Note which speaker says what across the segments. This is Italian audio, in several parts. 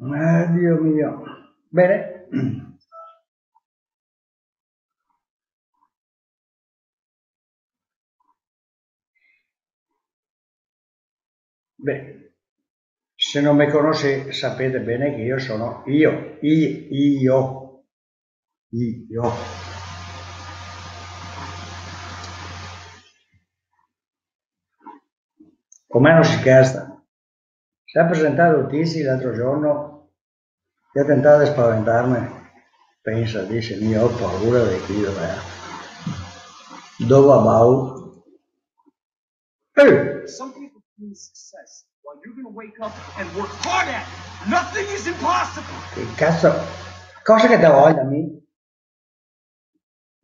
Speaker 1: Eh, Dio mio. Bene. Beh, se non mi conosce sapete bene che io sono io, io, io, io. Con me non si scherza. Si è presentato Tisi l'altro giorno e ha tentato di spaventarmi. Pensa, dice, io ho paura di chi dov'è. Dove va? Eh!
Speaker 2: Some people dream success while you're gonna wake up and work hard at it. Nothing is impossible.
Speaker 1: Che cazzo? Cosa che te da me?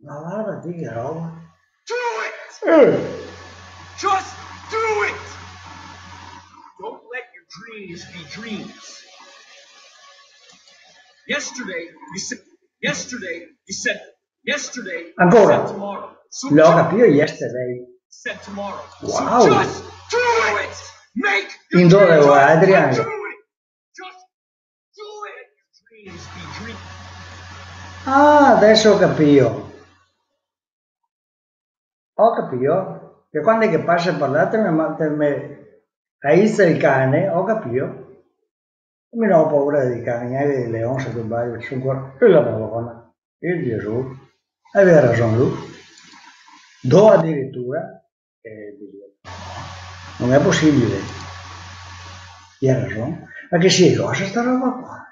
Speaker 1: Ma guarda di che roba.
Speaker 2: Do it!
Speaker 1: Eh!
Speaker 2: Just do it! Dreams be dreams. Yesterday, you said, yesterday, you said, yesterday,
Speaker 1: Ancora.
Speaker 2: you said tomorrow. So
Speaker 1: L'ho capito yesterday.
Speaker 2: said tomorrow.
Speaker 1: Wow.
Speaker 2: So just do it! Make your
Speaker 1: In dove
Speaker 2: dreams? Do it! Just do it! Dreams be dreams.
Speaker 1: Ah, adesso ho capito. Ho capito. Che quando è che passa a parlare mi, mi caizza il cane, ho capito. Non ho paura dei cani, neanche dei leoni se tu sbaglio, sono qua. E la Madonna, il Gesù, aveva ragione lui. Do addirittura, eh, non è possibile. E ha ragione. Ma che si cosa sta roba qua?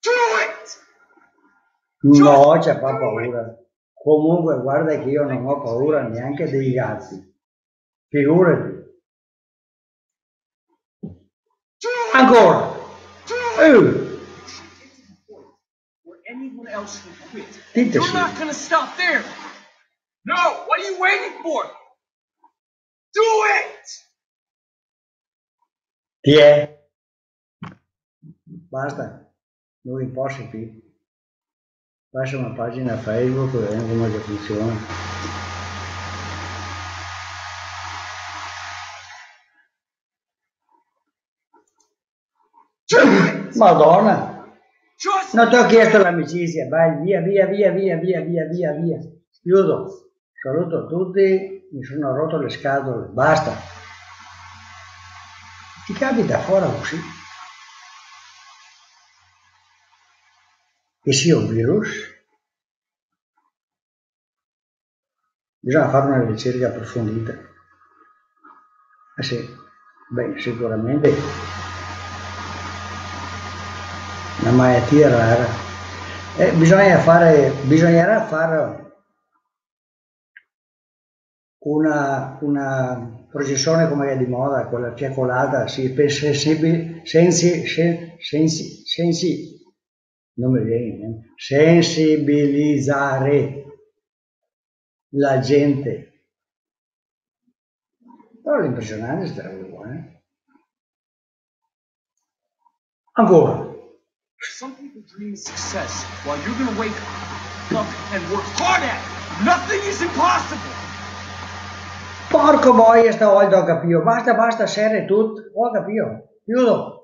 Speaker 2: Do it!
Speaker 1: No, c'è fa paura. Comunque guarda che io non ho paura neanche dei gatti. Figurati. Ancora.
Speaker 2: Do it!
Speaker 1: Eh,
Speaker 2: where anyone else would quit.
Speaker 1: Dite
Speaker 2: You're
Speaker 1: sì.
Speaker 2: not gonna stop there. No, what are you waiting for? Do it!
Speaker 1: Chi è? Basta. Non posso qui. Lascia una pagina Facebook e vediamo come che funziona.
Speaker 2: Do it!
Speaker 1: Madonna!
Speaker 2: Just
Speaker 1: Non ti ho chiesto l'amicizia, vai via, via, via, via, via, via, via, via. Chiudo. Saluto tutti, mi sono rotto le scatole, basta. Ti capita fuori così? Che sia un virus? Bisogna fare una ricerca approfondita. Eh sì, beh, sicuramente una malattia rara. Eh, bisogna fare, bisognerà fare una, una processione come è di moda, quella fiaccolata, sensibi- sensi, sen- sensi, sensi, non mi viene, eh, sensibilizzare la gente. Però l'impressionante è buona. eh. Ancora.
Speaker 2: some people dream success while you're gonna wake up and work hard at it. Nothing is impossible.
Speaker 1: Porco boia stavolta ho capito, basta basta serie tutto, ho capito, chiudo.